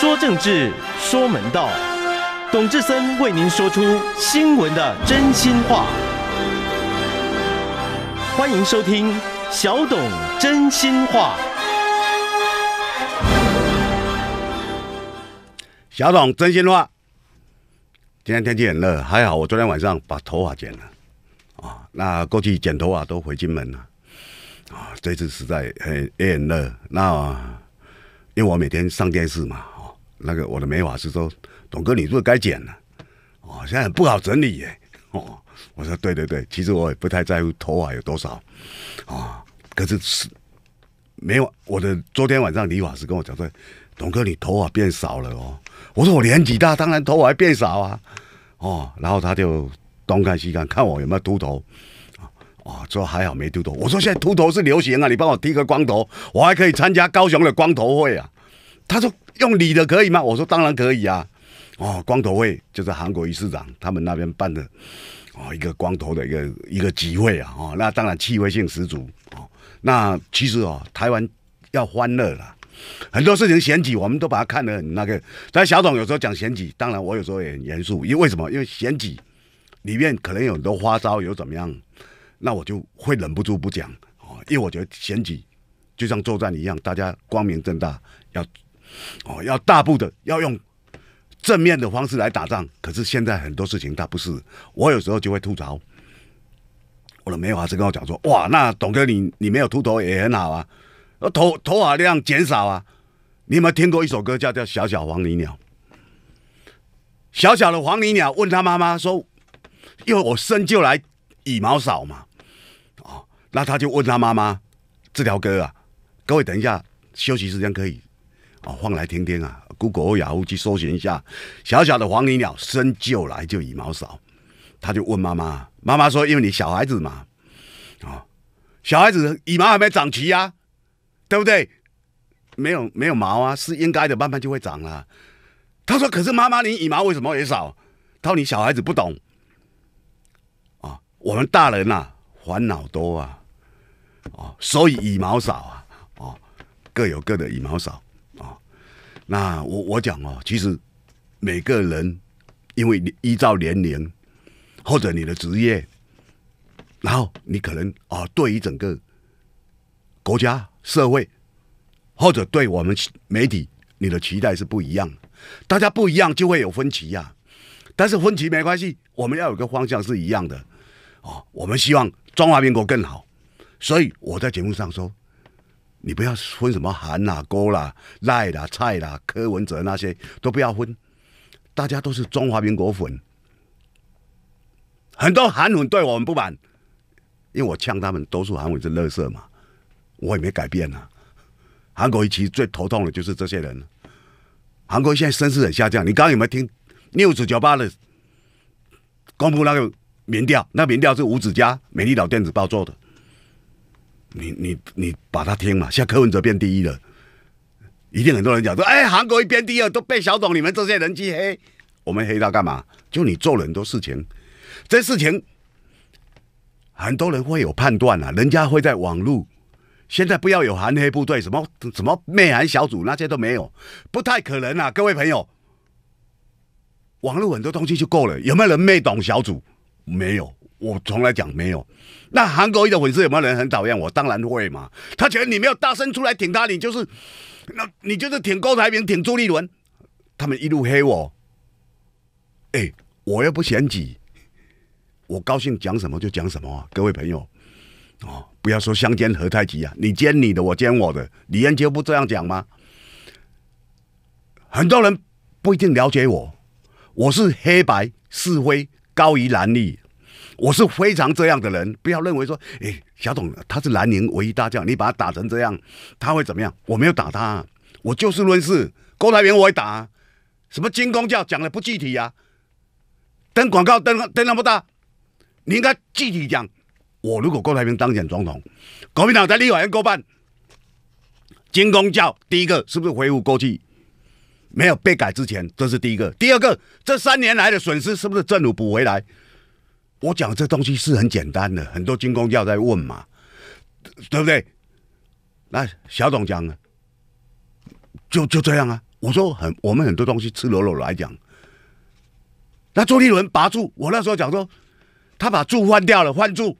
说政治，说门道，董志森为您说出新闻的真心话。欢迎收听小董真心话。小董真心话，今天天气很热，还好我昨天晚上把头发剪了啊。那过去剪头发都回金门了啊，这次实在很也很热。那因为我每天上电视嘛，那个我的美发师说，董哥你是不是该剪了？哦，现在很不好整理耶。哦，我说对对对，其实我也不太在乎头发有多少啊，可是是没有我的昨天晚上理发师跟我讲说，董哥你头发变少了哦。我说我年纪大，当然头发还变少啊，哦，然后他就东看西看，看我有没有秃头，啊，说还好没秃头。我说现在秃头是流行啊，你帮我剃个光头，我还可以参加高雄的光头会啊。他说用理的可以吗？我说当然可以啊。哦，光头会就是韩国瑜市长他们那边办的，哦，一个光头的一个一个集会啊，哦，那当然气味性十足哦。那其实哦，台湾要欢乐了。很多事情选举，我们都把它看得很那个。但小董有时候讲选举，当然我有时候也很严肃，因为为什么？因为选举里面可能有很多花招，有怎么样，那我就会忍不住不讲哦。因为我觉得选举就像作战一样，大家光明正大，要哦要大步的要用正面的方式来打仗。可是现在很多事情它不是，我有时候就会吐槽。我的美华师跟我讲说：“哇，那董哥你你没有秃头也很好啊。”头头发量减少啊！你有没有听过一首歌叫叫《小小黄鹂鸟》？小小的黄鹂鸟问他妈妈说：“因为我生就来羽毛少嘛。”哦，那他就问他妈妈这条歌啊，各位等一下休息时间可以哦放来听听啊。Google 雅虎去搜寻一下“小小的黄鹂鸟生就来就羽毛少”，他就问妈妈，妈妈说：“因为你小孩子嘛，啊，小孩子羽毛还没长齐呀。”对不对？没有没有毛啊，是应该的，慢慢就会长了。他说：“可是妈妈，你羽毛为什么也少？”他说：“你小孩子不懂啊，我们大人呐，烦恼多啊，哦，所以羽毛少啊，哦，各有各的羽毛少。那我我讲哦，其实每个人，因为你依照年龄或者你的职业，然后你可能啊，对于整个国家。”社会，或者对我们媒体，你的期待是不一样的，大家不一样就会有分歧呀。但是分歧没关系，我们要有个方向是一样的哦。我们希望中华民国更好，所以我在节目上说，你不要分什么韩啦、郭啦、赖啦、蔡啦、柯文哲那些都不要分，大家都是中华民国粉。很多韩粉对我们不满，因为我呛他们，多数韩粉是垃圾嘛。我也没改变呐。韩国瑜其实最头痛的就是这些人。韩国瑜现在声势很下降。你刚刚有没有听六子九八的公布那个民调？那民调是五子家美丽岛电子报做的。你你你把它听嘛。现在柯文哲变第一了，一定很多人讲说：“哎，韩国一变第二，都被小董你们这些人去黑。我们黑他干嘛？就你做了很多事情，这事情很多人会有判断啊，人家会在网络。现在不要有韩黑部队，什么什么媚韩小组那些都没有，不太可能啊！各位朋友，网络很多东西就够了。有没有人媚懂小组？没有，我从来讲没有。那韩国瑜的粉丝有没有人很讨厌我？当然会嘛。他觉得你没有大声出来挺他，你就是那你就是挺郭台铭、挺朱立伦，他们一路黑我。哎，我又不嫌挤，我高兴讲什么就讲什么啊！各位朋友，哦。不要说相煎何太急啊！你煎你的，我煎我的。李彦秋不这样讲吗？很多人不一定了解我，我是黑白是非高于蓝绿，我是非常这样的人。不要认为说，哎，小董他是南宁唯一大将，你把他打成这样，他会怎么样？我没有打他，我就事论事。郭台铭我会打，什么金工教讲的不具体呀？登广告登登那么大，你应该具体讲。我如果郭台铭当选总统，国民党在立法院过半，金工教第一个是不是恢复过去？没有被改之前，这是第一个。第二个，这三年来的损失是不是政府补回来？我讲这东西是很简单的，很多军工教在问嘛，对不对？那小董讲，就就这样啊，我说很，我们很多东西赤裸裸来讲。那朱立伦拔柱，我那时候讲说，他把柱换掉了，换柱。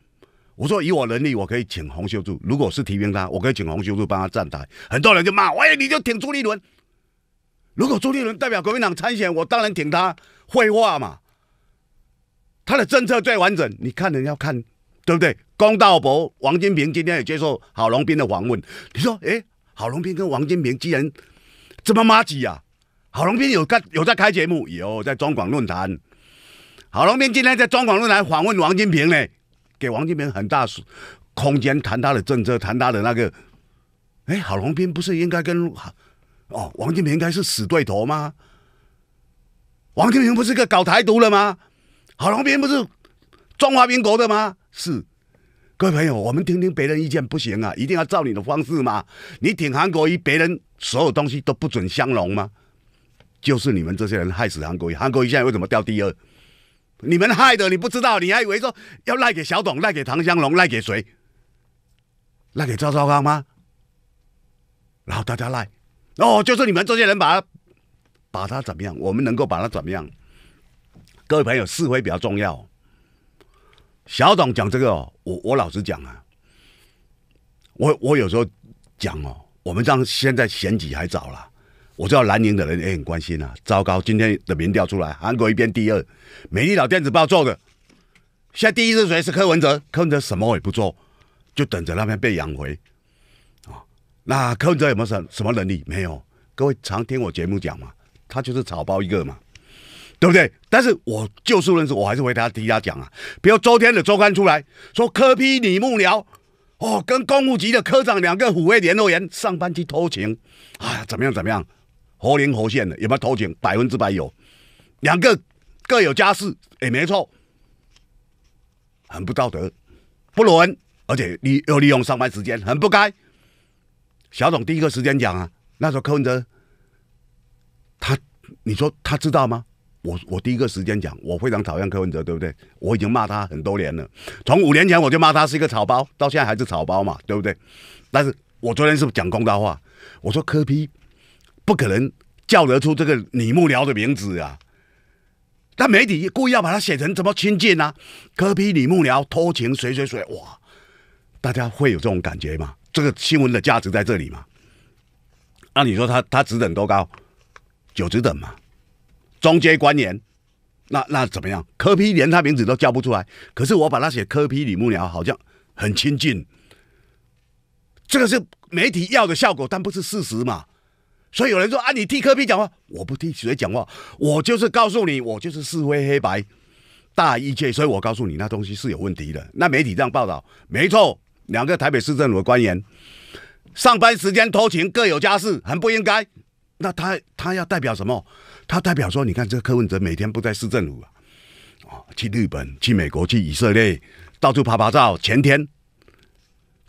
我说以我能力，我可以请洪秀柱。如果是提名他，我可以请洪秀柱帮他站台。很多人就骂，喂，你就挺朱立伦。如果朱立伦代表国民党参选，我当然挺他。废话嘛，他的政策最完整。你看人要看，对不对？龚道博、王金平今天也接受郝龙斌的访问。你说，哎，郝龙斌跟王金平既然这么妈鸡呀？郝龙斌有干有在开节目，有在中广论坛。郝龙斌今天在中广论坛访问王金平呢，给王金平很大空间谈他的政策，谈他的那个。哎，郝龙斌不是应该跟哦王金平应该是死对头吗？王金平不是个搞台独的吗？郝龙斌不是中华民国的吗？是，各位朋友，我们听听别人意见不行啊，一定要照你的方式吗？你挺韩国瑜，别人所有东西都不准相容吗？就是你们这些人害死韩国瑜，韩国瑜现在为什么掉第二？你们害的，你不知道，你还以为说要赖给小董、赖给唐香龙、赖给谁？赖给赵少康吗？然后大家赖，哦，就是你们这些人把他。把他怎么样？我们能够把他怎么样？各位朋友，是非比较重要。小董讲这个，我我老实讲啊，我我有时候讲哦，我们这样现在选举还早了。我知道南宁的人也很关心啊。糟糕，今天的民调出来，韩国一边第二，美丽岛电子报做的。现在第一是谁？是柯文哲。柯文哲什么也不做，就等着那边被养回。啊，那柯文哲有没有什什么能力？没有。各位常听我节目讲嘛。他就是草包一个嘛，对不对？但是我就事论事，我还是回他替他讲啊。比如周天的周刊出来说，科批李幕僚哦，跟公务局的科长两个虎卫联络员上班去偷情，哎呀，怎么样怎么样？活灵活现的，有没有偷情？百分之百有。两个各有家室，也没错，很不道德，不伦，而且利又利用上班时间，很不该。小董第一个时间讲啊，那时候柯文哲。他，你说他知道吗？我我第一个时间讲，我非常讨厌柯文哲，对不对？我已经骂他很多年了，从五年前我就骂他是一个草包，到现在还是草包嘛，对不对？但是我昨天是不讲公道话，我说柯批不可能叫得出这个李幕僚的名字啊，但媒体故意要把它写成怎么亲近呢？柯批李幕僚偷情谁谁谁，哇，大家会有这种感觉吗？这个新闻的价值在这里吗？那你说他他职等多高？九职等嘛，中阶官员，那那怎么样？柯批连他名字都叫不出来，可是我把他写柯批李木鸟，好像很亲近。这个是媒体要的效果，但不是事实嘛。所以有人说啊，你替柯批讲话，我不替谁讲话，我就是告诉你，我就是是非黑白大一切。所以我告诉你，那东西是有问题的。那媒体这样报道，没错，两个台北市政府的官员上班时间偷情，各有家室，很不应该。那他他要代表什么？他代表说，你看这柯文哲每天不在市政府啊，啊，去日本、去美国、去以色列，到处拍拍照。前天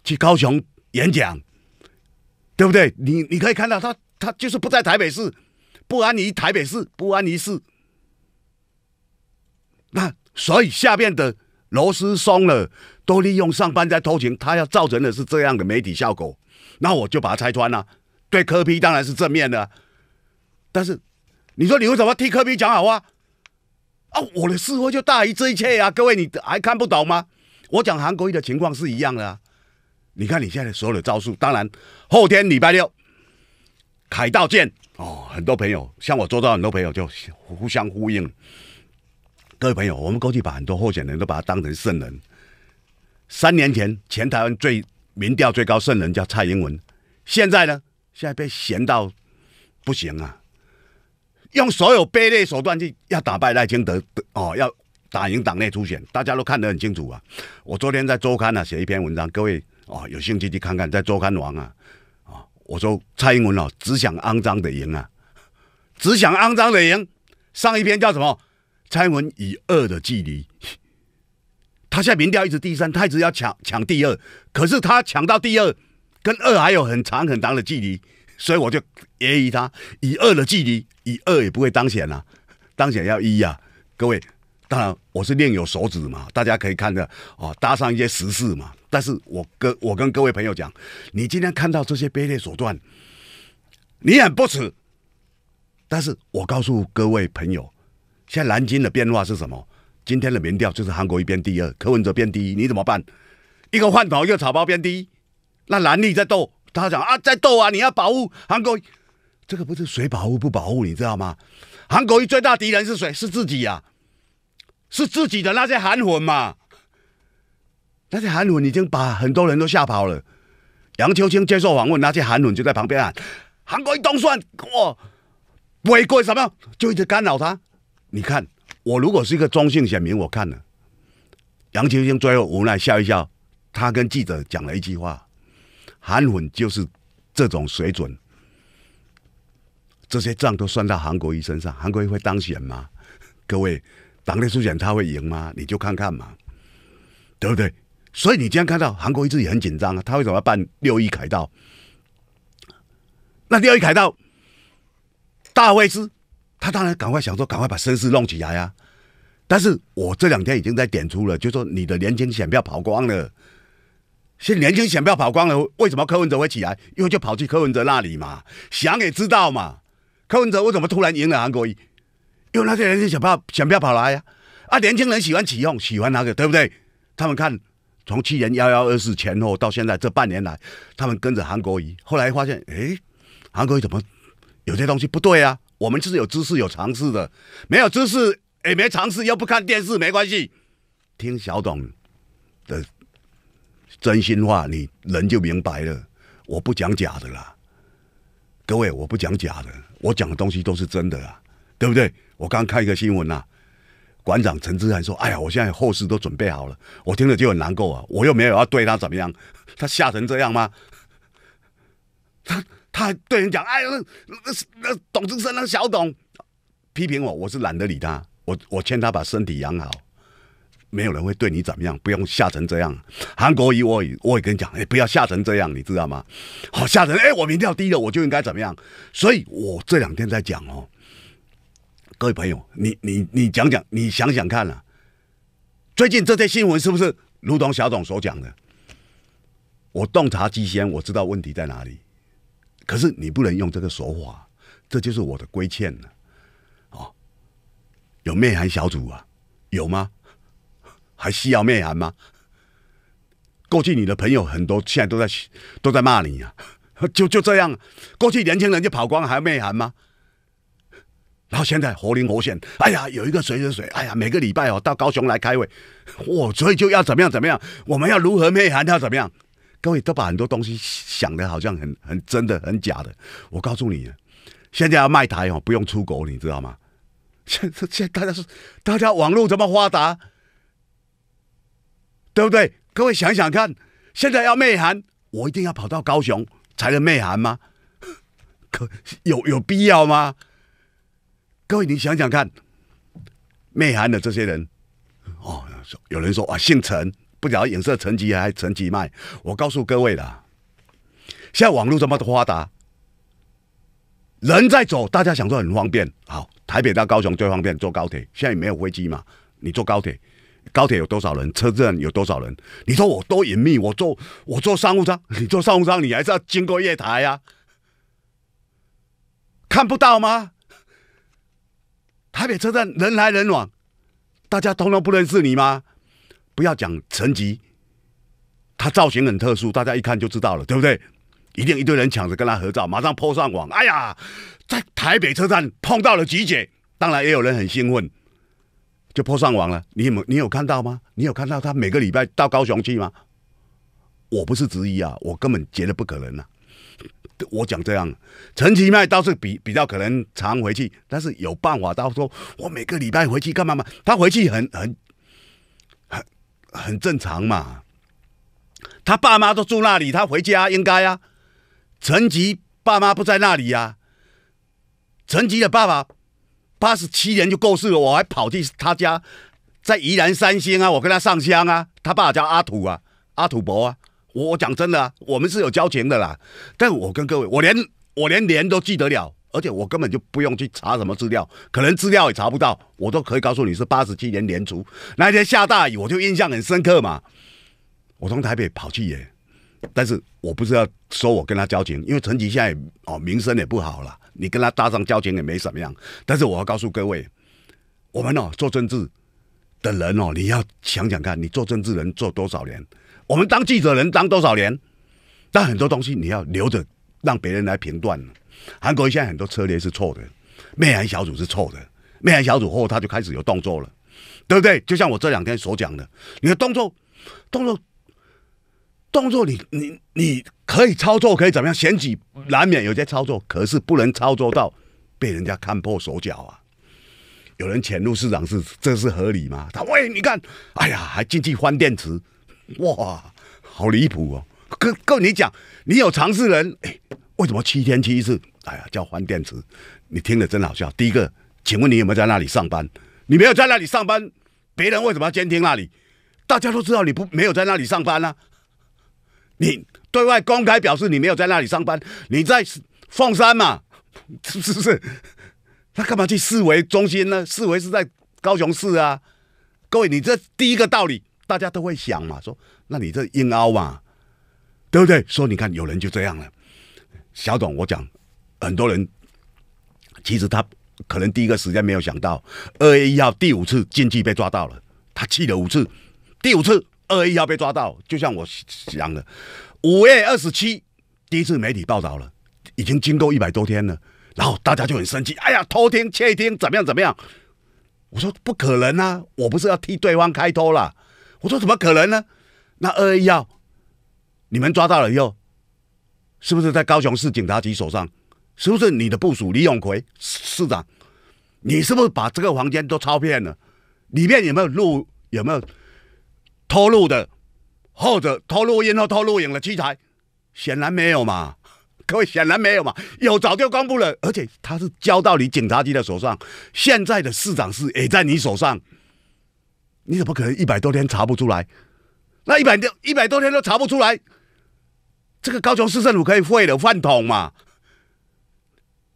去高雄演讲，对不对？你你可以看到他，他就是不在台北市，不安于台北市，不安于市。那所以下面的螺丝松了，都利用上班在偷情，他要造成的是这样的媒体效果。那我就把它拆穿了。对科批当然是正面的，但是你说你为什么替科比讲好话啊？我的似乎就大于这一切啊！各位，你还看不懂吗？我讲韩国瑜的情况是一样的啊！你看你现在所有的招数，当然后天礼拜六凯道见哦，很多朋友像我做到很多朋友就互相呼应。各位朋友，我们过去把很多候选人都把他当成圣人。三年前，前台湾最民调最高圣人叫蔡英文，现在呢？现在被嫌到不行啊！用所有卑劣手段去要打败赖清德哦，要打赢党内初选，大家都看得很清楚啊！我昨天在周刊呢写一篇文章，各位哦有兴趣去看看，在周刊网啊啊，我说蔡英文哦只想肮脏的赢啊，只想肮脏的赢。上一篇叫什么？蔡英文以二的距离，他现在民调一直第三，他一直要抢抢第二，可是他抢到第二。跟二还有很长很长的距离，所以我就揶揄他以二的距离，以二也不会当选啊，当选要一呀，各位，当然我是另有所指嘛，大家可以看着哦，搭上一些时事嘛。但是我跟我跟各位朋友讲，你今天看到这些卑劣手段，你很不耻，但是我告诉各位朋友，现在南京的变化是什么？今天的民调就是韩国一边第二，柯文哲变第一，你怎么办？一个换头，一个草包变第一，那蓝绿在斗，他讲啊，在斗啊，你要保护韩国瑜，这个不是谁保护不保护，你知道吗？韩国瑜最大敌人是谁？是自己呀、是自己的那些韩粉嘛。那些韩粉已经把很多人都吓跑了。杨秋清接受访问，那些韩粉就在旁边喊：“韩国瑜东算哇，违规什么？”就一直干扰他。你看，我如果是一个中性选民，我看了杨秋清最后无奈笑一笑，他跟记者讲了一句话：“韩粉就是这种水准，这些账都算到韩国瑜身上，韩国瑜会当选吗？各位，党内初选他会赢吗？你就看看嘛，对不对？所以你今天看到韩国瑜自己很紧张啊，他为什么要办六一凯道？那六一凯道大卫斯，他当然赶快想说，赶快把声势弄起来啊！但是我这两天已经在点出了，就说你的年轻选票跑光了，现年轻选票跑光了，为什么柯文哲会起来？因为就跑去柯文哲那里嘛，想也知道嘛。柯文哲为什么突然赢了韩国瑜？因为那些年轻选票选票跑来呀、啊，年轻人喜欢起用，喜欢那个，对不对？他们看从去年幺幺二四前后到现在这半年来，他们跟着韩国瑜，后来发现，诶，韩国瑜怎么有些东西不对啊？我们是有知识有尝试的，没有知识也没尝试，又不看电视没关系，听小董的真心话，你人就明白了。我不讲假的啦，各位，我不讲假的，我讲的东西都是真的啊，对不对？我刚看一个新闻呐、馆长陈志涵说：“哎呀，我现在后事都准备好了。”我听了就很难过啊，我又没有要对他怎么样，他吓成这样吗？他他还对人讲：“哎呀，那那董志生那小董批评我，我是懒得理他，我我劝他把身体养好。”没有人会对你怎么样，不用吓成这样。韩国瑜，我也我也跟你讲，哎，不要吓成这样，你知道吗？好吓成，哎，我民调低了，我就应该怎么样？所以我这两天在讲哦，各位朋友，你你你讲讲，你想想看啊，最近这些新闻是不是如同小董所讲的？我洞察机先，我知道问题在哪里，可是你不能用这个手法，这就是我的规劝了。哦，有内涵小组啊，有吗？还需要内涵吗？过去你的朋友很多，现在都在都在骂你啊，就就这样。过去年轻人就跑光，还要内涵吗？然后现在活灵活现，哎呀，有一个谁谁谁，哎呀，每个礼拜哦到高雄来开会，哇，所以就要怎么样怎么样，我们要如何内涵，要怎么样？各位都把很多东西想的好像很很真的很假的。我告诉你，现在要卖台哦，不用出国，你知道吗？现现大家是大家网络这么发达，对不对？各位想想看，现在要内涵，我一定要跑到高雄才能内涵吗？可有有必要吗？各位，你想想看，内涵的这些人，哦，有人说啊，姓陈，不晓得影射陈吉还是陈吉迈。我告诉各位啦，现在网络这么发达，人在走，大家想说很方便。好，台北到高雄最方便，坐高铁。现在也没有飞机嘛，你坐高铁，高铁有多少人？车站有多少人？你说我多隐秘，我坐我坐商务舱，你坐商务舱，你还是要经过月台呀、看不到吗？台北车站人来人往，大家通通不认识你吗？不要讲层级，他造型很特殊，大家一看就知道了，对不对？一定一堆人抢着跟他合照，马上 po 上网。哎呀，在台北车站碰到了菊姐，当然也有人很兴奋，就破上网了。你有没你有看到吗？你有看到他每个礼拜到高雄去吗？我不是质疑啊，我根本觉得不可能啊。我讲这样，陈其迈倒是比比较可能常回去，但是有办法到说我每个礼拜回去干嘛嘛？他回去很很很很正常嘛。他爸妈都住那里，他回家应该啊。陈吉爸妈不在那里呀、啊。陈吉的爸爸八十七年就过世了，我还跑去他家，在宜兰三星啊，我跟他上香啊。他爸叫阿土啊，阿土伯啊。我讲真的啊，我们是有交情的啦。但我跟各位，我连我连年都记得了，而且我根本就不用去查什么资料，可能资料也查不到，我都可以告诉你是八十七年年初那天下大雨，我就印象很深刻嘛。我从台北跑去耶，但是我不是要说我跟他交情，因为陈吉现在哦名声也不好了，你跟他搭上交情也没什么样。但是我要告诉各位，我们哦做政治的人哦，你要想想看，你做政治人做多少年？我们当记者人当多少年？但很多东西你要留着让别人来评断。韩国现在很多策略是错的，媚韩小组是错的，媚韩小组后他就开始有动作了，对不对？就像我这两天所讲的，你的动作，动作。动作你你你可以操作，可以怎么样？选举难免有些操作，可是不能操作到被人家看破手脚啊！有人潜入市场，是，这是合理吗？他喂，你看，哎呀，还进去换电池，哇，好离谱哦！跟跟你讲，你有常识人，哎，为什么七天七次？哎呀，叫换电池，你听了真好笑。第一个，请问你有没有在那里上班？你没有在那里上班，别人为什么要监听那里？大家都知道你不没有在那里上班啊。你对外公开表示你没有在那里上班，你在凤山嘛？是 不是？他干嘛去市委中心呢？市委是在高雄市啊。各位，你这第一个道理，大家都会想嘛，说那你这硬凹嘛，对不对？说你看有人就这样了。小董，我讲很多人，其实他可能第一个时间没有想到，二月一号第五次进去被抓到了，他去了五次，第五次。二一要被抓到，就像我想的，五月二十七第一次媒体报道了，已经经过一百多天了，然后大家就很生气，哎呀，偷听窃听怎么样怎么样？我说不可能啊，我不是要替对方开脱了，我说怎么可能呢？那二一要你们抓到了以后，是不是在高雄市警察局手上？是不是你的部署李永奎市长？你是不是把这个房间都抄遍了？里面有没有录？有没有？偷录的，或者偷录音或偷录影的器材，显然没有嘛？各位显然没有嘛？有早就公布了，而且他是交到你警察局的手上，现在的市长室也在你手上，你怎么可能一百多天查不出来？那一百多一百多天都查不出来，这个高雄市政府可以废了饭桶嘛？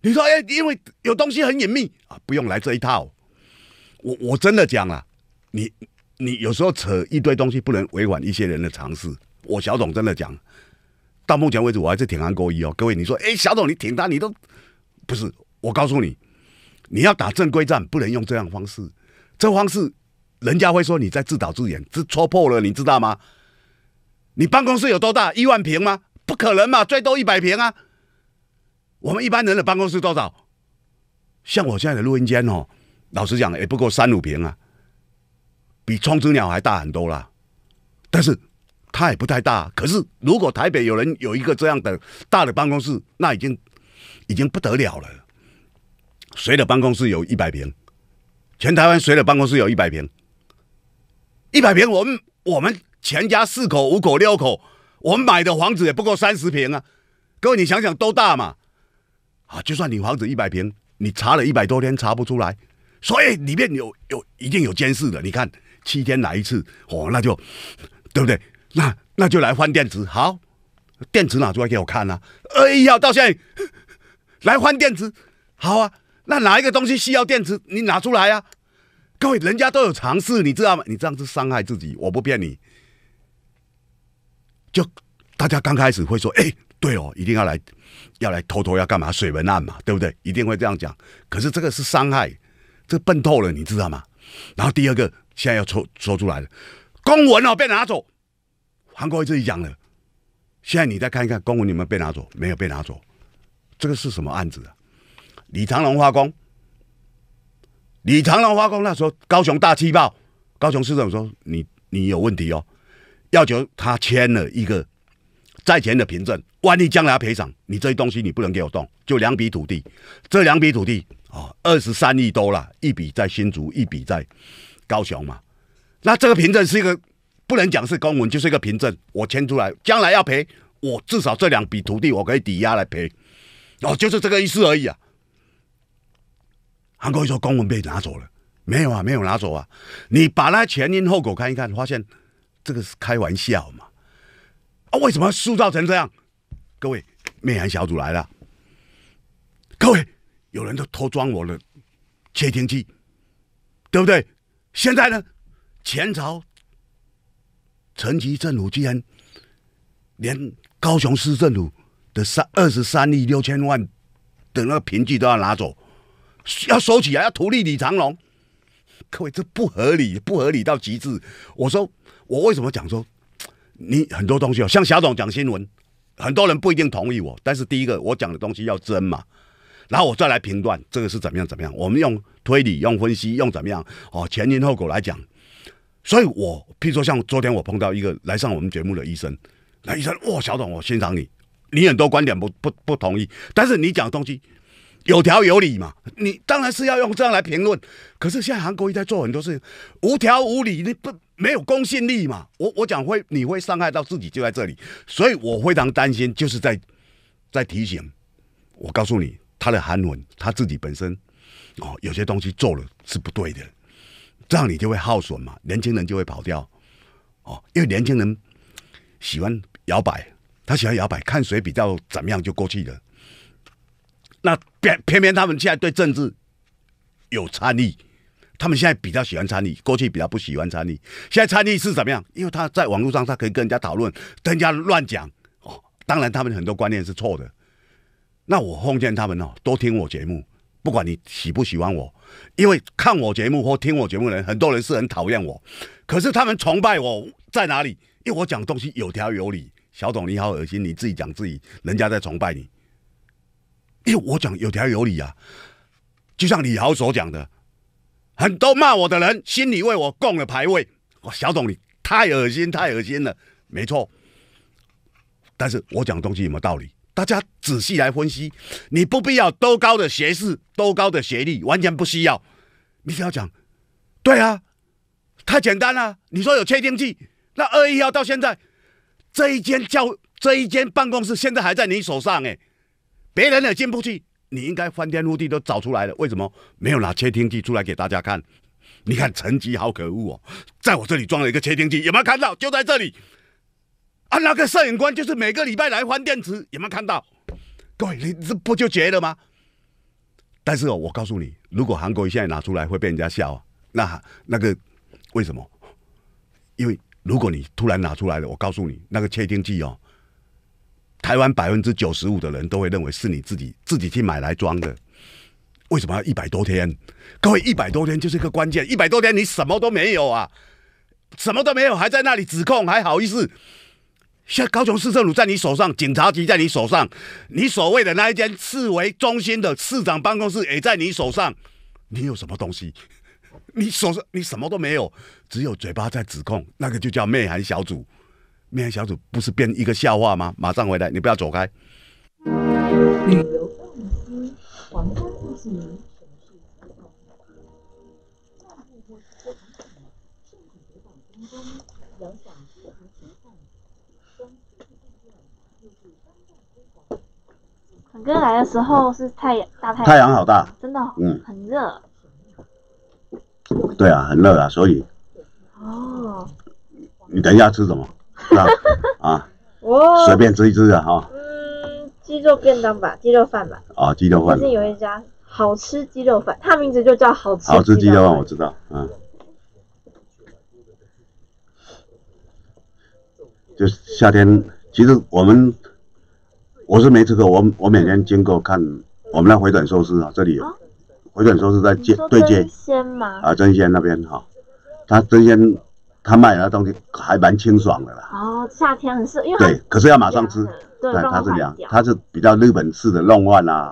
你说哎，因为有东西很隐秘啊，不用来这一套。我我真的讲了，你。你有时候扯一堆东西，不能违反一些人的常识。我小董真的讲，到目前为止，我还是挺韩国瑜哦。各位，你说，哎，小董你挺他，你都不是。我告诉你，你要打正规战，不能用这样方式。这方式，人家会说你在自导自演，这戳破了，你知道吗？你办公室有多大？一万平吗？不可能嘛，最多一百平啊。我们一般人的办公室多少？像我现在的录音间哦，老实讲，也不过三五平啊。比窗之鸟还大很多啦，但是它也不太大。可是如果台北有人有一个这样的大的办公室，那已经已经不得了了。谁的办公室有一百平？全台湾谁的办公室有一百平？一百平，我们我们全家四口、五口、六口，我们买的房子也不够三十平啊。各位，你想想多大嘛？啊，就算你房子一百平，你查了一百多天查不出来，所以里面有有一定有监视的。你看。七天来一次，哦，那就对不对？那那就来换电池。好，电池拿出来给我看啊！哎呀，到现在来换电池，好啊。那哪一个东西需要电池？你拿出来啊！各位，人家都有尝试，你知道吗？你这样子伤害自己，我不骗你。就大家刚开始会说：“哎，对哦，一定要来，要来偷偷要干嘛？水文案嘛，对不对？一定会这样讲。可是这个是伤害，这笨透了，你知道吗？然后第二个。现在要说说出来了，公文哦被拿走，韩国瑜自己讲了。现在你再看一看公文有没有被拿走？没有被拿走，这个是什么案子啊？李长龙化工，李长龙化工那时候高雄大气爆，高雄市政府说你你有问题哦，要求他签了一个债权的凭证，万一将来要赔偿，你这些东西你不能给我动，就两笔土地，这两笔土地啊二十三亿多了，一笔在新竹，一笔在。高雄嘛，那这个凭证是一个不能讲是公文，就是一个凭证，我签出来，将来要赔，我至少这两笔土地我可以抵押来赔，哦，就是这个意思而已啊。韩国瑜说公文被拿走了，没有啊，没有拿走啊，你把那前因后果看一看，发现这个是开玩笑嘛？啊，为什么塑造成这样？各位，媚韩小组来了，各位，有人都偷装我的窃听器，对不对？现在呢？前朝陈吉政府居然连高雄市政府的三二十三亿六千万的那个凭据都要拿走，要收起来，要图利李长龙。各位，这不合理，不合理到极致。我说，我为什么讲说，你很多东西哦，像小董讲新闻，很多人不一定同意我，但是第一个我讲的东西要真嘛，然后我再来评断这个是怎么样怎么样。我们用推理、用分析、用怎么样哦前因后果来讲。所以，我譬如说，像昨天我碰到一个来上我们节目的医生，那医生哇，小董，我欣赏你，你很多观点不不不同意，但是你讲的东西有条有理嘛，你当然是要用这样来评论。可是现在韩国瑜在做很多事情无条无理，你不没有公信力嘛？我我讲会你会伤害到自己，就在这里，所以我非常担心，就是在在提醒我告诉你，他的韩文他自己本身哦，有些东西做了是不对的。这样你就会耗损嘛，年轻人就会跑掉，哦，因为年轻人喜欢摇摆，他喜欢摇摆，看谁比较怎么样就过去了。那偏偏偏他们现在对政治有参与，他们现在比较喜欢参与，过去比较不喜欢参与。现在参与是怎么样？因为他在网络上，他可以跟人家讨论，跟人家乱讲哦。当然，他们很多观念是错的。那我奉劝他们哦，多听我节目。不管你喜不喜欢我，因为看我节目或听我节目的人，很多人是很讨厌我，可是他们崇拜我在哪里？因为我讲东西有条有理。小董你好恶心，你自己讲自己，人家在崇拜你，因为我讲有条有理啊。就像李豪所讲的，很多骂我的人心里为我供了牌位。我小董你太恶心，太恶心了，没错。但是我讲东西有没有道理？大家仔细来分析，你不必要多高的学士、多高的学历，完全不需要。你只要讲，对啊，太简单了。你说有窃听器，那二一号到现在这一间教这一间办公室现在还在你手上哎，别人也进不去，你应该翻天覆地都找出来了，为什么没有拿窃听器出来给大家看？你看成绩好可恶哦，在我这里装了一个窃听器，有没有看到？就在这里。啊，那个摄影官就是每个礼拜来换电池，有没有看到？各位，你这不就绝了吗？但是，我告诉你，如果韩国现在拿出来会被人家笑，那那个为什么？因为如果你突然拿出来了，我告诉你，那个窃听器哦，台湾百分之九十五的人都会认为是你自己自己去买来装的。为什么要一百多天？各位，一百多天就是一个关键，一百多天你什么都没有啊，什么都没有，还在那里指控，还好意思？现在高雄市政府在你手上，警察局在你手上，你所谓的那一间市为中心的市长办公室也在你手上，你有什么东西？你手上你什么都没有，只有嘴巴在指控，那个就叫媚韩小组。媚韩小组不是编一个笑话吗？马上回来，你不要走开。旅游王哥来的时候是太阳大太阳，太阳好大，真的，嗯，很热。对啊，很热啊，所以。哦。你等一下吃什么？啊。我随便吃一吃啊，哈。嗯，鸡肉便当吧，鸡肉饭吧。啊，鸡肉饭。最近有一家好吃鸡肉饭，它名字就叫好吃。好吃鸡肉饭，我知道，嗯。就夏天，其实我们。我是没吃过，我我每天经过看我们那回转寿司啊，这里有回转寿司在街对街鲜吗？啊，真鲜那边哈，他真鲜他卖的东西还蛮清爽的啦。哦，夏天很适，因为对，可是要马上吃，对，它是凉，它是比较日本式的弄饭啊，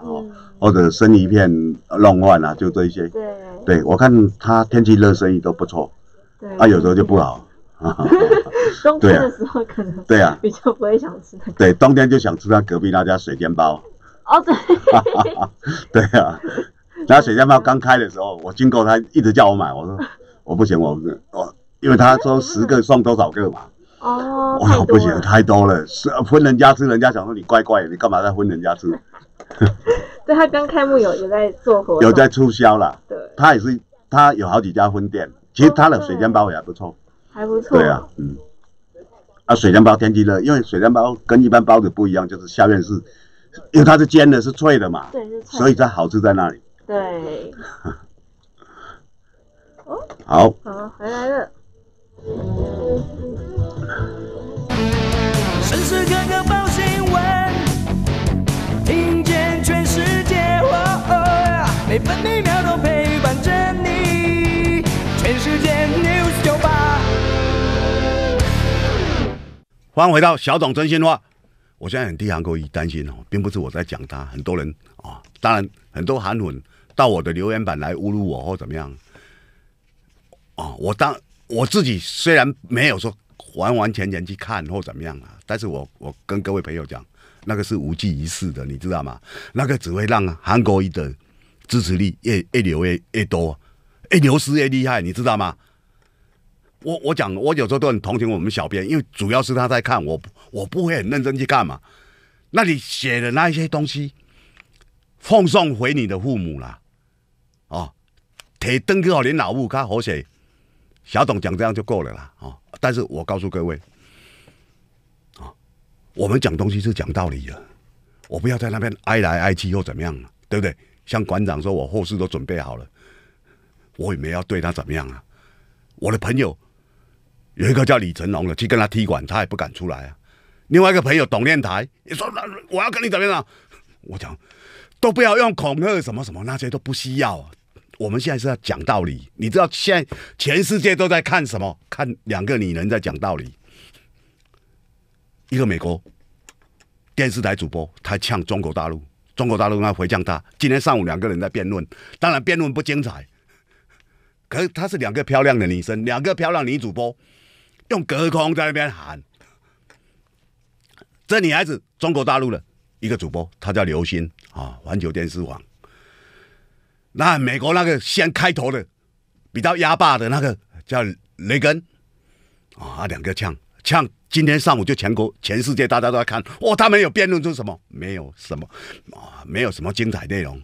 或者生鱼片弄饭啊，就这一些。对，对我看他天气热，生意都不错，对，啊，有时候就不好。冬天的时候可能对啊，比较不会想吃。对，冬天就想吃他隔壁那家水煎包。哦，对。对啊，那水煎包刚开的时候，我经过他一直叫我买，我说 我不行，我我因为他说十个送多少个嘛。哦。我说不行，太多了，是分人家吃，人家想说你怪怪的，你干嘛在分人家吃？对他刚开幕有有在做活，有在促销了。对。他也是，他有好几家分店，其实他的水煎包也还不错。还不错。对啊，嗯，啊，水煎包天气热，因为水煎包跟一般包子不一样，就是下面是，因为它是煎的，是脆的嘛，对，是脆，所以它好吃在那里。对。哦。好。好，回来了。时时刻刻报新闻，听见全世界。分每秒都陪伴着欢迎回到小董真心话。我现在很替韩国瑜担心哦，并不是我在讲他，很多人啊，当然很多韩粉到我的留言板来侮辱我或怎么样。哦，我当我自己虽然没有说完完全全去看或怎么样啊，但是我我跟各位朋友讲，那个是无济于事的，你知道吗？那个只会让韩国瑜的支持力越越流越越多，越流失越厉害，你知道吗？我我讲，我有时候都很同情我们小编，因为主要是他在看，我我不会很认真去看嘛。那你写的那一些东西，奉送回你的父母啦，哦，提登去好你老母看好写。小董讲这样就够了啦，哦，但是我告诉各位，啊，我们讲东西是讲道理的，我不要在那边挨来挨去又怎么样了，对不对？像馆长说我后事都准备好了，我也没要对他怎么样啊。我的朋友有一个叫李成龙的，去跟他踢馆，他也不敢出来啊。另外一个朋友董念台，你说我要跟你怎么样？我讲都不要用恐吓什么什么，那些都不需要。我们现在是要讲道理，你知道现在全世界都在看什么？看两个女人在讲道理。一个美国电视台主播，他呛中国大陆，中国大陆他回呛他。今天上午两个人在辩论，当然辩论不精彩，可是她是两个漂亮的女生，两个漂亮女主播用隔空在那边喊。这女孩子中国大陆的一个主播，她叫刘星啊，环球电视网。那美国那个先开头的，比较压霸的那个叫雷根，啊，两个呛呛，今天上午就全国全世界大家都在看，哇，他们有辩论出什么？没有什么啊，没有什么精彩内容。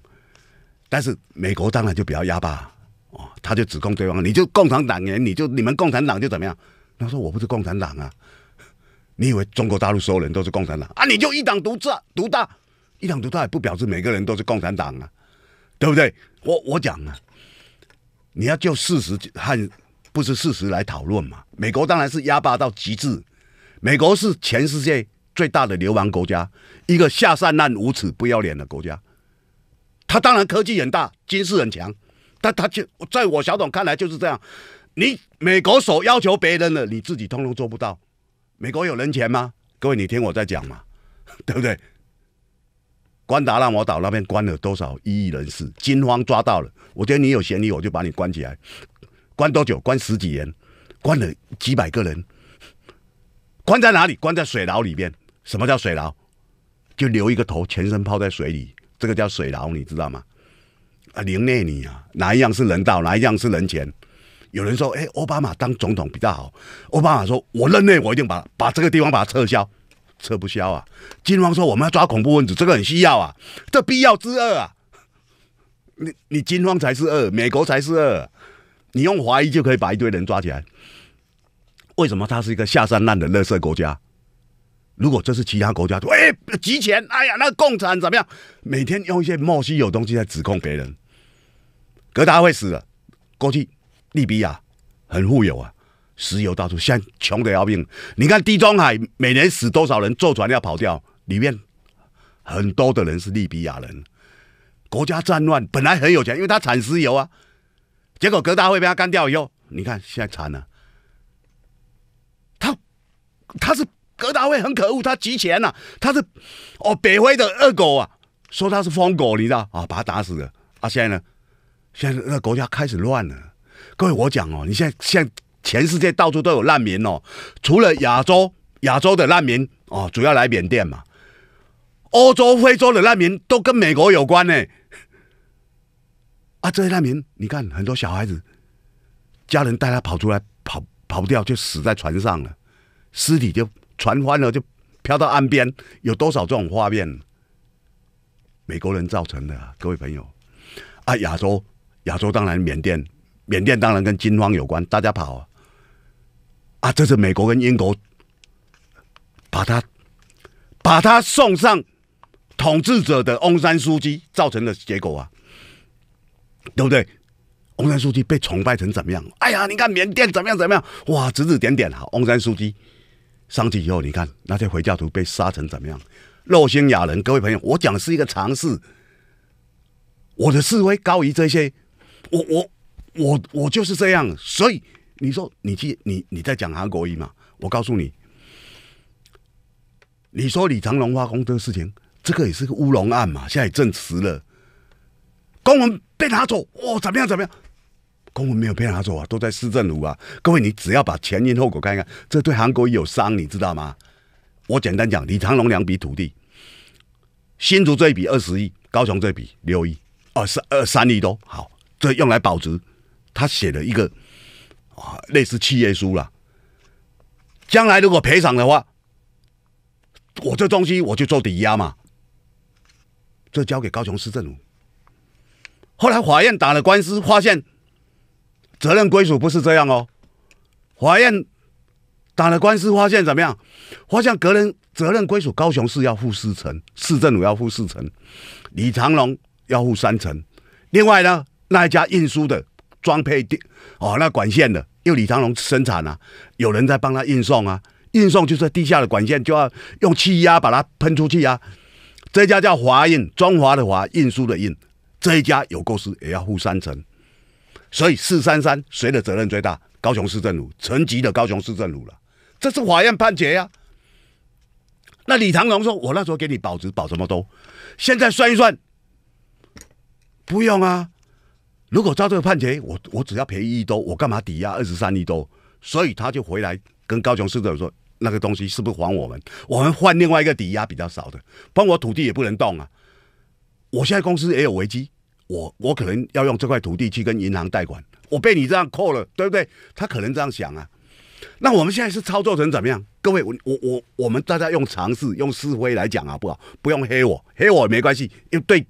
但是美国当然就比较压霸，哦，他就指控对方，你就共产党员，你就你们共产党就怎么样？他说我不是共产党啊，你以为中国大陆所有人都是共产党啊？你就一党独大，独大，一党独大也不表示每个人都是共产党啊。对不对？我我讲啊，你要就事实和不是事实来讨论嘛。美国当然是压霸到极致，美国是全世界最大的流氓国家，一个下三滥、无耻、不要脸的国家。他当然科技很大，军事很强，但他就在我小董看来就是这样。你美国所要求别人的，你自己通通做不到。美国有人权吗？各位，你听我在讲嘛，对不对？关达拉摩岛那边关了多少异议人士？军方抓到了，我觉得你有嫌疑，我就把你关起来。关多久？关十几年，关了几百个人。关在哪里？关在水牢里面。什么叫水牢？就留一个头，全身泡在水里，这个叫水牢，你知道吗？啊，凌虐你啊！哪一样是人道？哪一样是人权？有人说，哎，奥巴马当总统比较好。奥巴马说，我任内我一定把把这个地方把它撤销。撤不消啊！金方说我们要抓恐怖分子，这个很需要啊，这必要之恶啊！你你金方才是恶，美国才是恶，你用怀疑就可以把一堆人抓起来？为什么他是一个下三滥的垃圾国家？如果这是其他国家，哎，集钱，哎呀，那共产怎么样？每天用一些莫须有东西在指控别人，格达会死了。过去利比亚很富有啊。石油到处，现在穷的要命。你看地中海每年死多少人？坐船要跑掉，里面很多的人是利比亚人。国家战乱，本来很有钱，因为他产石油啊。结果格大会被他干掉以后，你看现在惨了。他他是格大会很可恶，他集钱呐，他是哦北非的恶狗啊，说他是疯狗，你知道啊，把他打死了。啊，现在呢，现在那国家开始乱了。各位，我讲哦，你现在现在。全世界到处都有难民哦，除了亚洲，亚洲的难民哦，主要来缅甸嘛。欧洲、非洲的难民都跟美国有关呢。啊，这些难民，你看很多小孩子，家人带他跑出来，跑跑不掉，就死在船上了，尸体就船翻了，就飘到岸边。有多少这种画面？美国人造成的，啊各位朋友。啊，亚洲，亚洲当然缅甸，缅甸当然跟金方有关，大家跑。啊，啊这是美国跟英国把他把他送上统治者的翁山书记造成的结果啊，对不对？翁山书记被崇拜成怎么样？哎呀，你看缅甸怎么样怎么样？哇，指指点点好。翁山书记上去以后，你看那些回教徒被杀成怎么样？肉心亚人，各位朋友，我讲是一个常识。我的示威高于这些，我我我我就是这样。所以你说你去你你在讲韩国瑜嘛？我告诉你，你说李长龙挖工这个事情，这个也是个乌龙案嘛，现在证实了，公文被拿走，哦，怎么样怎么样？公文没有被拿走啊，都在市政府啊。各位，你只要把前因后果看一看，这对韩国瑜有伤，你知道吗？我简单讲，李长龙两笔土地，新竹这一笔二十亿，高雄这一笔六亿。二三二三亿多，好，这用来保值。他写了一个啊，类似契约书了。将来如果赔偿的话，我这东西我就做抵押嘛。这交给高雄市政府。后来法院打了官司，发现责任归属不是这样哦。法院打了官司，发现怎么样？发现个人责任归属，高雄市要负四成，市政府要负四成，李长龙。要负三成，另外呢，那一家运输的装配电哦，那管线的，因为李长龙生产啊，有人在帮他运送啊，运送就是地下的管线就要用气压把它喷出去啊。这家叫华运，中华的华，运输的运，这一家有公司也要付三成，所以四三三谁的责任最大？高雄市政府，层级的高雄市政府了，这是法院判决呀。那李长龙说：“我那时候给你保值保这么多，现在算一算。”不用啊！如果照这个判决，我我只要赔一亿多，我干嘛抵押二十三亿多？所以他就回来跟高雄市政府说：“那个东西是不是还我们？我们换另外一个抵押比较少的，帮我土地也不能动啊！我现在公司也有危机，我我可能要用这块土地去跟银行贷款，我被你这样扣了，对不对？他可能这样想啊。那我们现在是操作成怎么样？各位，我我我我们大家用尝试、用思维来讲啊，不好，不用黑我，黑我没关系，因为对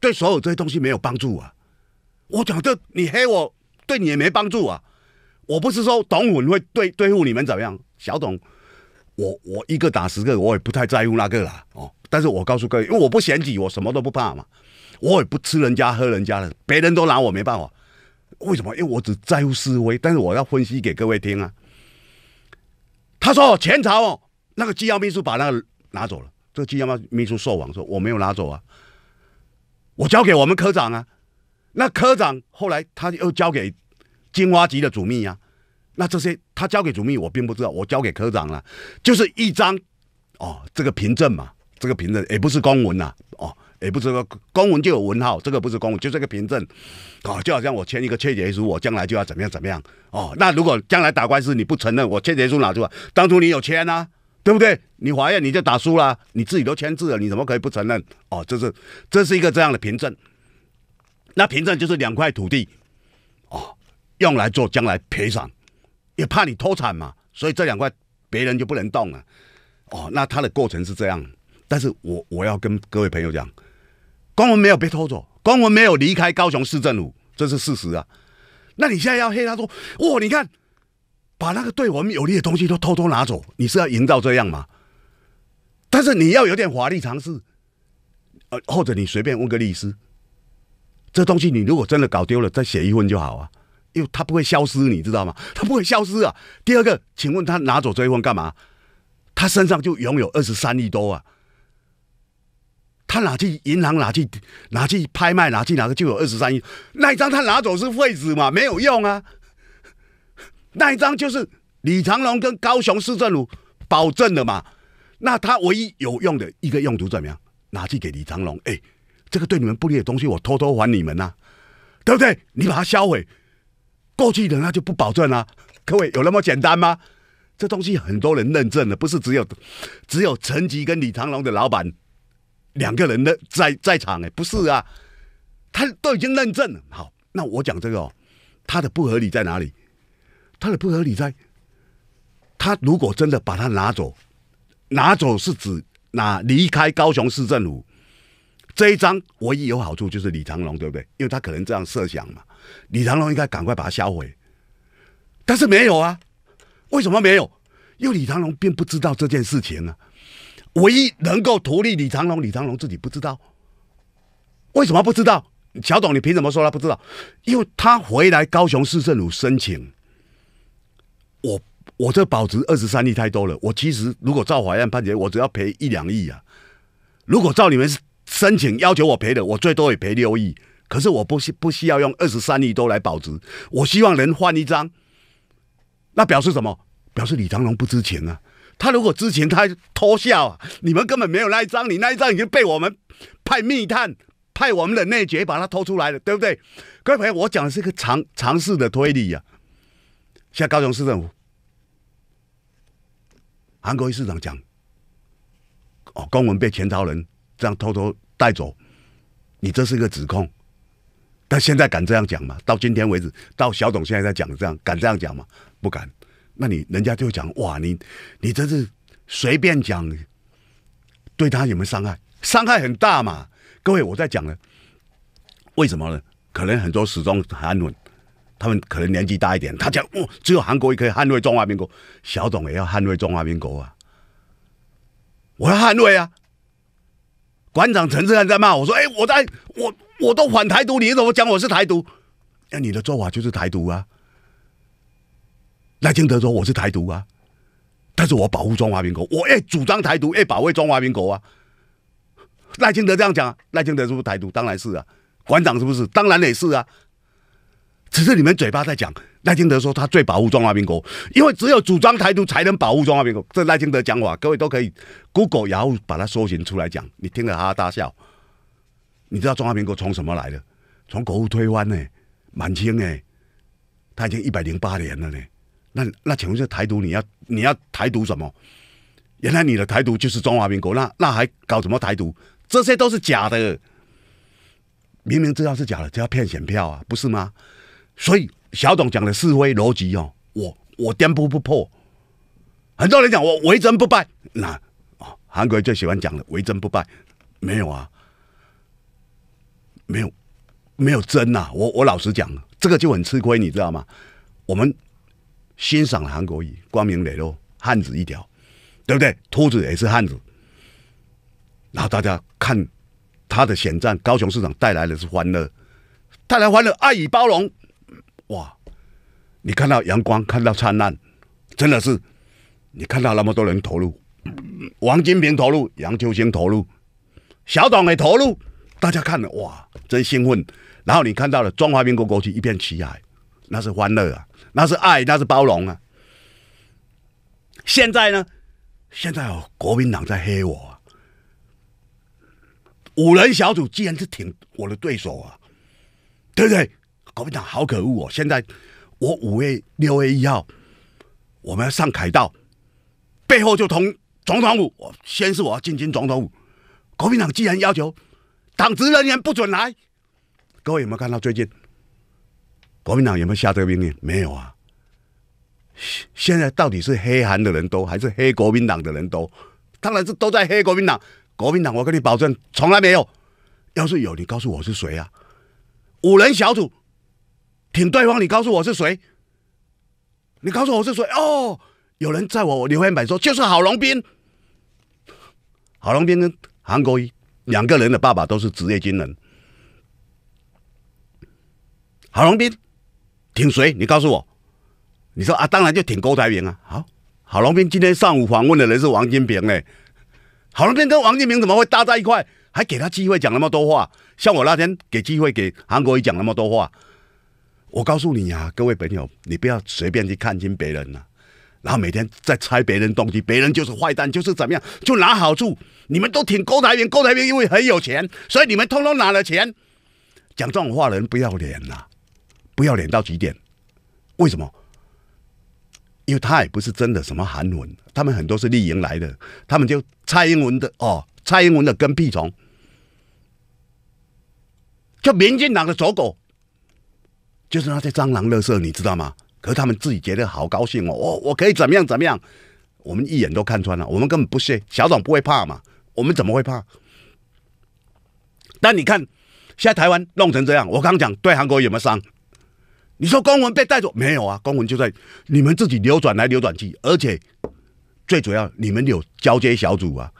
对所有这些东西没有帮助啊。我讲这你黑我，对你也没帮助啊。我不是说董混会对对付你们怎么样，小董，我我一个打十个，我也不太在乎那个啦哦。但是我告诉各位，因为我不嫌弃，我什么都不怕嘛，我也不吃人家喝人家的，别人都拿我没办法。为什么？因为我只在乎思维，但是我要分析给各位听啊。他说：“前朝哦，那个机要秘书把那个拿走了。这个机要秘书受网说我没有拿走啊，我交给我们科长啊。那科长后来他又交给金花级的主秘啊。那这些他交给主秘，我并不知道。我交给科长了，就是一张哦，这个凭证嘛，这个凭证也不是公文呐，哦。”也不是说公文就有文号，这个不是公文，就这个凭证，哦，就好像我签一个切结书，我将来就要怎么样怎么样，哦，那如果将来打官司你不承认，我切结书拿出来，当初你有签啊，对不对？你法院你就打输了，你自己都签字了，你怎么可以不承认？哦，这是这是一个这样的凭证，那凭证就是两块土地，哦，用来做将来赔偿，也怕你偷产嘛，所以这两块别人就不能动了，哦，那它的过程是这样，但是我我要跟各位朋友讲。公文没有被偷走，公文没有离开高雄市政府，这是事实啊。那你现在要黑他说，哇，你看，把那个对我们有利的东西都偷偷拿走，你是要营造这样吗？但是你要有点法律常识，呃，或者你随便问个律师，这东西你如果真的搞丢了，再写一份就好啊，因为他不会消失，你知道吗？他不会消失啊。第二个，请问他拿走这一份干嘛？他身上就拥有二十三亿多啊。他拿去银行，拿去拿去拍卖，拿去哪个就有二十三亿。那一张他拿走是废纸嘛？没有用啊。那一张就是李长龙跟高雄市政府保证的嘛。那他唯一有用的一个用途怎么样？拿去给李长龙，哎，这个对你们不利的东西，我偷偷还你们呐，对不对？你把它销毁，过去的那就不保证啊。各位有那么简单吗？这东西很多人认证的，不是只有只有陈吉跟李长龙的老板。两个人的在在场哎，不是啊，他都已经认证了。好，那我讲这个哦，他的不合理在哪里？他的不合理在，他如果真的把它拿走，拿走是指拿离开高雄市政府这一张，唯一有好处就是李长龙，对不对？因为他可能这样设想嘛，李长龙应该赶快把它销毁，但是没有啊，为什么没有？因为李长龙并不知道这件事情啊。唯一能够图利李长龙，李长龙自己不知道，为什么不知道？乔董，你凭什么说他不知道？因为他回来高雄市政府申请，我我这保值二十三亿太多了。我其实如果照法院判决，我只要赔一两亿啊。如果照你们是申请要求我赔的，我最多也赔六亿。可是我不需不需要用二十三亿多来保值，我希望能换一张。那表示什么？表示李长龙不知情啊。他如果知情，他偷笑啊。你们根本没有那一张，你那一张已经被我们派密探、派我们的内绝把它偷出来了，对不对？各位朋友，我讲的是一个常常识的推理呀。现在高雄市政府，韩国瑜市长讲，哦，公文被前朝人这样偷偷带走，你这是一个指控。但现在敢这样讲吗？到今天为止，到小董现在在讲这样，敢这样讲吗？不敢。那你人家就讲哇，你你这是随便讲，对他有没有伤害？伤害很大嘛。各位，我在讲了，为什么呢？可能很多始终安稳，他们可能年纪大一点。他讲哦，只有韩国也可以捍卫中华民国，小董也要捍卫中华民国啊！我要捍卫啊！馆长陈志汉在骂我说：“哎，我在我。”我都反台独，你怎么讲我是台独？那你的做法就是台独啊！赖清德说我是台独啊，但是我保护中华民国，我哎主张台独，哎保卫中华民国啊！赖清德这样讲，赖清德是不是台独？当然是啊！馆长是不是？当然也是啊！只是你们嘴巴在讲，赖清德说他最保护中华民国，因为只有主张台独才能保护中华民国。这赖清德讲话，各位都可以 Google 然后把它搜寻出来讲，你听了哈哈大笑。你知道中华民国从什么来的？从国务推翻呢？满清哎，他已经一百零八年了呢。那那请问这台独，你要你要台独什么？原来你的台独就是中华民国，那那还搞什么台独？这些都是假的。明明知道是假的，就要骗选票啊，不是吗？所以小董讲的是非逻辑哦，我我颠扑不破。很多人讲我为真不败，那韩国人最喜欢讲的为真不败，没有啊。没有，没有真呐！我我老实讲，这个就很吃亏，你知道吗？我们欣赏韩国语，光明磊落，汉子一条，对不对？秃子也是汉子。然后大家看他的选战，高雄市长带来的是欢乐，带来欢乐，爱与包容。哇！你看到阳光，看到灿烂，真的是你看到那么多人投入，王金平投入，杨秋兴投入，小董也投入。大家看了哇，真兴奋。然后你看到了中华民国国旗一片旗海，那是欢乐啊，那是爱，那是包容啊。现在呢，现在哦，国民党在黑我，啊五人小组竟然是挺我的对手啊，对不对？国民党好可恶哦！现在我五月六月一号我们要上凯道，背后就同总统府，我先是我要进军总统府，国民党既然要求。党职人员不准来，各位有没有看到最近国民党有没有下这个命令？没有啊。现在到底是黑韩的人多，还是黑国民党的人多？当然是都在黑国民党。国民党，我跟你保证，从来没有。要是有，你告诉我是谁啊？五人小组挺对方，你告诉我是谁？你告诉我是谁？哦，有人在我留言板说，就是郝龙斌。郝龙斌跟韩国瑜。两个人的爸爸都是职业军人。郝龙斌挺谁？你告诉我。你说啊，当然就挺郭台铭啊。好，郝龙斌今天上午访问的人是王金平嘞。郝龙斌跟王金平怎么会搭在一块？还给他机会讲那么多话？像我那天给机会给韩国瑜讲那么多话，我告诉你呀，各位朋友，你不要随便去看清别人呐。然后每天在猜别人动机，别人就是坏蛋，就是怎么样，就拿好处。你们都挺郭台铭，郭台铭因为很有钱，所以你们通通拿了钱。讲这种话的人不要脸呐，不要脸到极点。为什么？因为他也不是真的什么韩文，他们很多是丽营来的，他们就蔡英文的哦，蔡英文的跟屁虫，就民进党的走狗，就是那些蟑螂、垃圾，你知道吗？可是他们自己觉得好高兴哦，我我可以怎么样怎么样？我们一眼都看穿了，我们根本不屑，小董不会怕嘛，我们怎么会怕？但你看，现在台湾弄成这样，我刚讲对韩国有没有伤？你说公文被带走没有啊？公文就在你们自己流转来流转去，而且最主要你们有交接小组啊，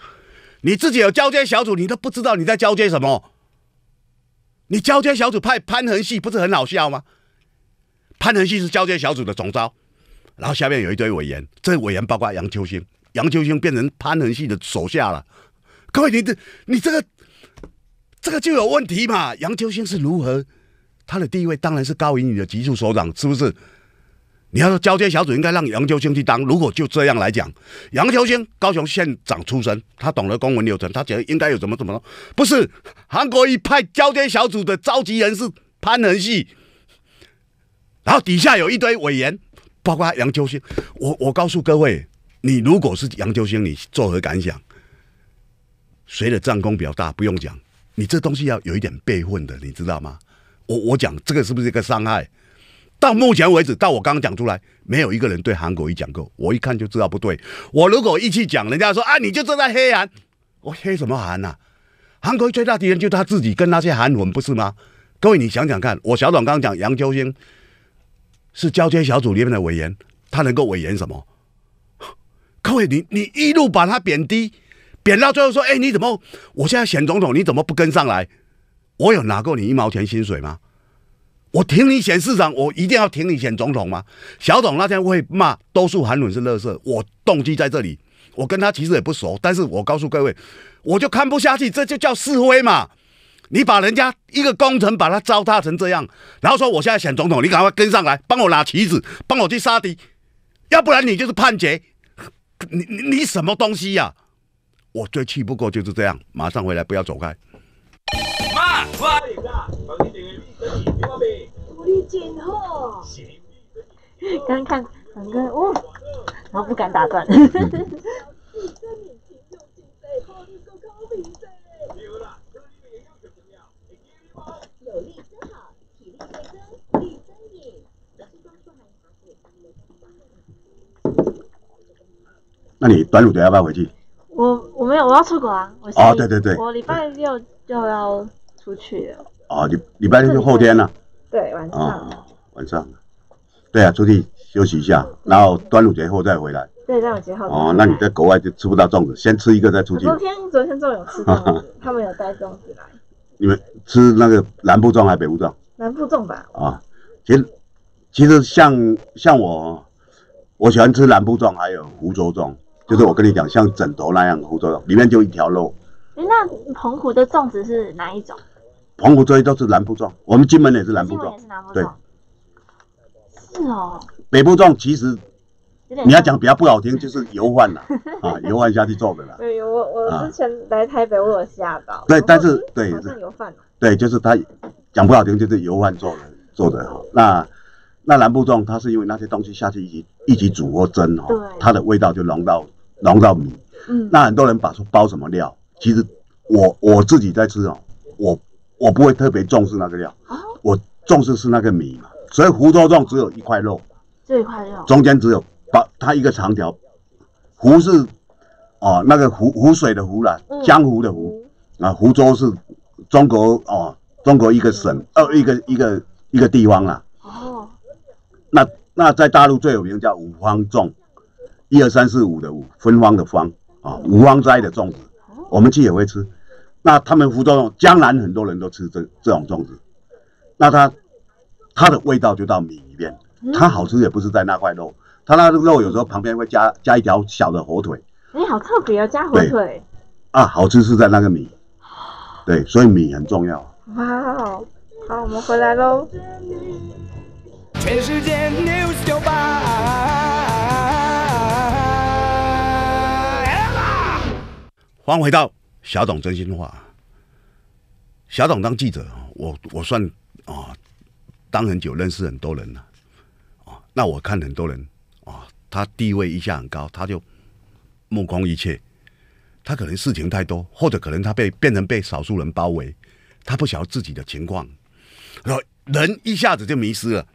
你自己有交接小组，你都不知道你在交接什么？你交接小组派潘恒系不是很好笑吗？潘恒熙是交接小组的总召，然后下面有一堆委员，这委员包括杨秋兴，杨秋兴变成潘恒熙的手下了。各位，你这你这个这个就有问题嘛。杨秋兴是如何？他的地位当然是高于你的局处首长，是不是？你要说交接小组应该让杨秋兴去当，如果就这样来讲，杨秋兴高雄县长出身，他懂得公文流程，他觉得应该有怎么怎么了不是韩国一派交接小组的召集人是潘恒系，然后底下有一堆委员，包括杨秋兴。我我告诉各位，你如果是杨秋兴，你作何感想？谁的战功比较大？不用讲，你这东西要有一点备份的，你知道吗？我我讲这个是不是一个伤害？到目前为止，到我刚刚讲出来，没有一个人对韩国瑜讲过。我一看就知道不对。我如果一去讲，人家说啊，你就正在黑韩，我黑什么韩呐？韩国瑜最大敌人就是他自己跟那些韩文，不是吗？各位，你想想看，我小董刚刚讲杨秋兴是交接小组里面的委员，他能够委员什么？各位，你你一路把他贬低，贬到最后说，哎，你怎么我现在选总统，你怎么不跟上来？我有拿过你一毛钱薪水吗？我挺你选市长，我一定要挺你选总统吗？小董那天会骂多数韩文是垃圾，我动机在这里。我跟他其实也不熟，但是我告诉各位，我就看不下去，这就叫示威嘛！你把人家一个工程把他糟蹋成这样，然后说我现在选总统，你赶快跟上来，帮我拿旗子，帮我去杀敌，要不然你就是叛贼！你你你什么东西呀？我最气不过就是这样，马上回来，不要走开。妈，刚看两个哦，然后不敢打断。那你端午节要不要回去？我我没有，我要出国啊！我哦，对对对，我礼拜六就要出去了。哦，礼礼拜六就后天了。对，晚上。晚上。对啊，出去休息一下，然后端午节后再回来。对，端午节后。哦，那你在国外就吃不到粽子，先吃一个再出去。昨天昨天中午有吃粽子，他们有带粽子来。你们吃那个南部粽还是北部粽？南部粽吧。啊，其实其实像像我，我喜欢吃南部粽，还有湖州粽，就是我跟你讲，像枕头那样湖州粽，里面就一条肉。哎，那澎湖的粽子是哪一种？澎湖这些都是南部粽，我们金门也是南部粽，对。是哦，北部粽其实你要讲比较不好听，就是油饭了 啊，油饭下去做的啦。对，我我之前来台北，我有吓到。对，但是对，是油饭。对，就是它讲不好听，就是油饭做的做的好。那那南部粽，它是因为那些东西下去一起一起煮或蒸哈，它的味道就浓到浓到米。嗯。那很多人把说包什么料，其实我我自己在吃哦，我我不会特别重视那个料，我重视是那个米嘛。所以湖州粽只有一块肉，这一块肉中间只有包它一个长条，湖是哦那个湖湖水的湖啦，江湖的湖啊，湖州是中国哦中国一个省呃一个一个一个地方啦。哦，那那在大陆最有名叫五方粽，一二三四五的五芬芳的芳啊五芳斋的粽子，我们去也会吃。那他们福州江南很多人都吃这这种粽子，那它。它的味道就到米里面，它好吃也不是在那块肉，它那个肉有时候旁边会加加一条小的火腿。哎，好特别哦，加火腿。啊，好吃是在那个米，对，所以米很重要。哇哦，好，我们回来喽。全世界 news 九八，欢迎回到小董真心话。小董当记者，我我算啊。当很久，认识很多人了，啊，那我看很多人，啊，他地位一下很高，他就目空一切，他可能事情太多，或者可能他被变成被少数人包围，他不晓得自己的情况，然后人一下子就迷失了，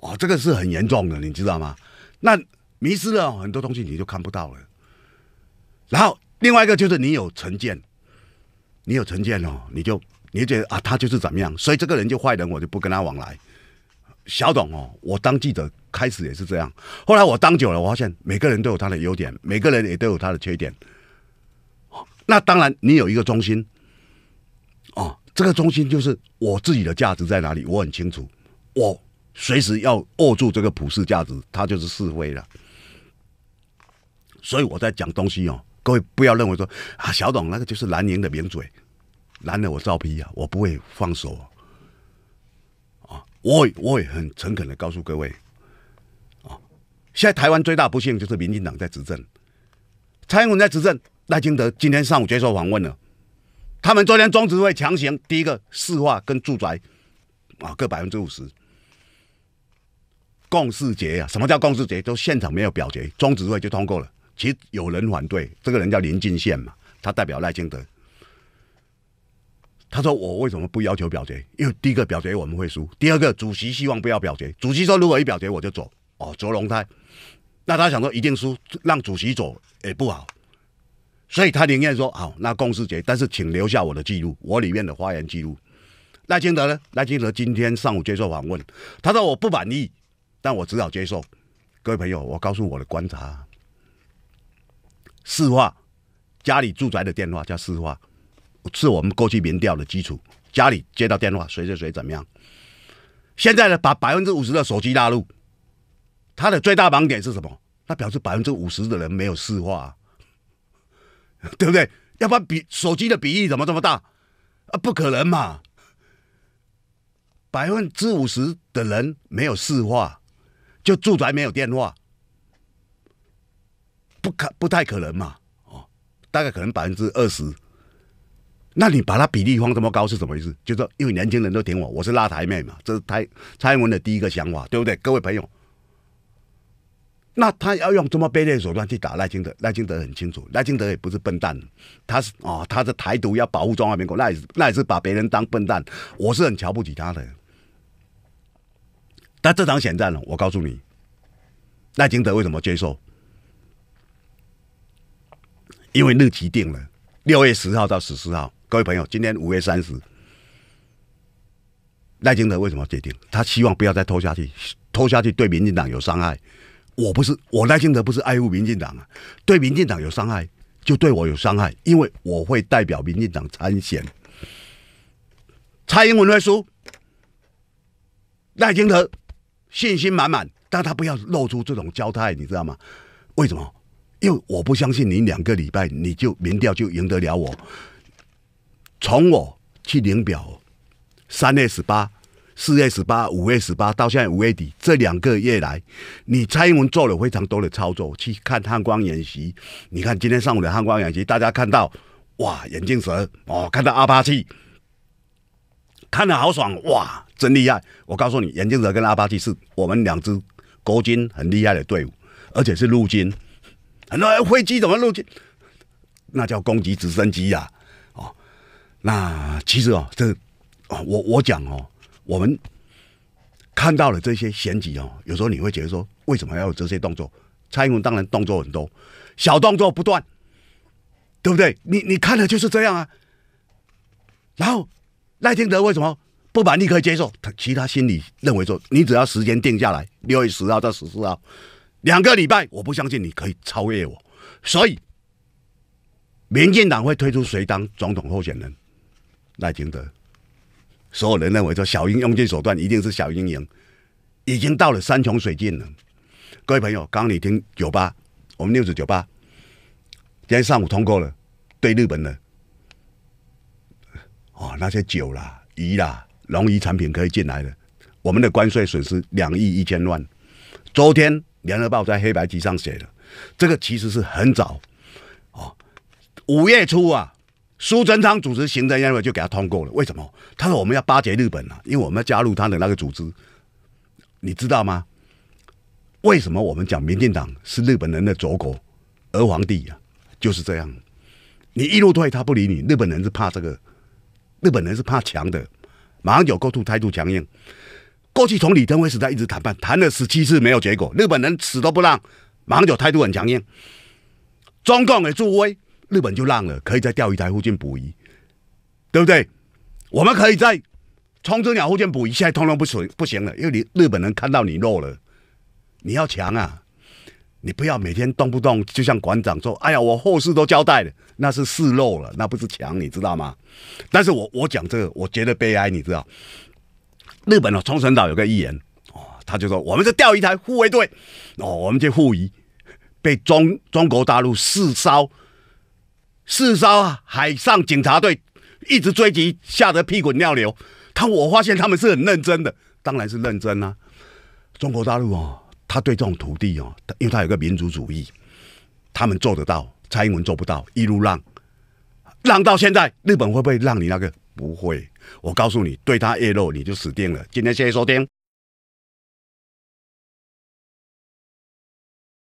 哦，这个是很严重的，你知道吗？那迷失了很多东西，你就看不到了。然后另外一个就是你有成见，你有成见哦，你就你觉得啊，他就是怎么样，所以这个人就坏人，我就不跟他往来。小董哦，我当记者开始也是这样，后来我当久了，我发现每个人都有他的优点，每个人也都有他的缺点。那当然，你有一个中心，哦，这个中心就是我自己的价值在哪里，我很清楚，我随时要握住这个普世价值，它就是是非了。所以我在讲东西哦，各位不要认为说啊，小董那个就是蓝营的名嘴，蓝的我照批啊，我不会放手啊！我我也很诚恳的告诉各位啊，现在台湾最大不幸就是民进党在执政，蔡英文在执政，赖清德今天上午接受访问了，他们昨天中执会强行第一个市化跟住宅啊各百分之五十。共识节啊？什么叫共识节？就现场没有表决，中执会就通过了。其实有人反对，这个人叫林进宪嘛，他代表赖清德。他说：“我为什么不要求表决？因为第一个表决我们会输，第二个主席希望不要表决。主席说如果一表决我就走。哦，卓龙泰，那他想说一定输，让主席走也不好，所以他宁愿说好，那共识节，但是请留下我的记录，我里面的发言记录。赖清德呢？赖清德今天上午接受访问，他说我不满意。”但我只好接受，各位朋友，我告诉我的观察，市话，家里住宅的电话叫市话，是我们过去民调的基础。家里接到电话，谁谁谁怎么样？现在呢，把百分之五十的手机纳入，它的最大盲点是什么？那表示百分之五十的人没有市话，对不对？要不然比手机的比例怎么这么大？啊，不可能嘛！百分之五十的人没有市话。就住宅没有电话，不可不太可能嘛？哦，大概可能百分之二十。那你把它比例放这么高是什么意思？就说因为年轻人都挺我，我是拉台妹嘛，这是台蔡英文的第一个想法，对不对？各位朋友，那他要用这么卑劣手段去打赖清德，赖清德很清楚，赖清德也不是笨蛋，他是哦，他是台独要保护中华民国，那也是那也是把别人当笨蛋，我是很瞧不起他的。但这场选战呢，我告诉你，赖清德为什么接受？因为日期定了，六月十号到十四号。各位朋友，今天五月三十，赖清德为什么决定？他希望不要再拖下去，拖下去对民进党有伤害。我不是我赖清德不是爱护民进党啊，对民进党有伤害就对我有伤害，因为我会代表民进党参选，蔡英文会输，赖清德。信心满满，但他不要露出这种焦态，你知道吗？为什么？因为我不相信你两个礼拜你就民调就赢得了我。从我去领表，三月十八、四月十八、五月十八到现在五月底这两个月来，你蔡英文做了非常多的操作，去看汉光演习。你看今天上午的汉光演习，大家看到哇，眼镜蛇哦，看到阿巴契，看得好爽哇！真厉害！我告诉你，眼镜蛇跟阿巴奇是我们两支国军很厉害的队伍，而且是陆军。很多飞机怎么陆军？那叫攻击直升机呀！哦，那其实哦，这哦，我我讲哦，我们看到了这些险举哦，有时候你会觉得说，为什么要有这些动作？蔡英文当然动作很多，小动作不断，对不对？你你看的就是这样啊。然后赖清德为什么？不满意可以接受，他其他心里认为说，你只要时间定下来，六月十号到十四号，两个礼拜，我不相信你可以超越我。所以，民进党会推出谁当总统候选人？赖清德。所有人认为说，小英用尽手段，一定是小英赢，已经到了山穷水尽了。各位朋友，刚刚你听酒吧，我们六子酒吧今天上午通过了对日本的哦那些酒啦、鱼啦。龙鱼产品可以进来的，我们的关税损失两亿一千万。昨天联合报在黑白机上写的，这个其实是很早哦，五月初啊，苏贞昌主持行政院会就给他通过了。为什么？他说我们要巴结日本啊，因为我们要加入他的那个组织。你知道吗？为什么我们讲民进党是日本人的左狗、儿皇帝呀？就是这样，你一路退，他不理你。日本人是怕这个，日本人是怕强的。马上有沟通态度强硬，过去从李登辉时代一直谈判，谈了十七次没有结果，日本人死都不让。马上有态度很强硬，中共也助威，日本就让了，可以在钓鱼台附近捕鱼，对不对？我们可以在冲之鸟附近捕鱼，现在通通不行不行了，因为你日本人看到你弱了，你要强啊！你不要每天动不动就像馆长说：“哎呀，我后事都交代了。”那是示弱了，那不是强，你知道吗？但是我我讲这个，我觉得悲哀，你知道？日本的冲绳岛有个议员哦，他就说我们是钓鱼台护卫队哦，我们去护渔，被中中国大陆四艘四艘海上警察队一直追击，吓得屁滚尿流。他我发现他们是很认真的，当然是认真啊。中国大陆哦，他对这种土地哦，因为他有个民族主义，他们做得到，蔡英文做不到，一路让，让到现在，日本会不会让你那个？不会。我告诉你，对他泄露你就死定了。今天谢谢收听。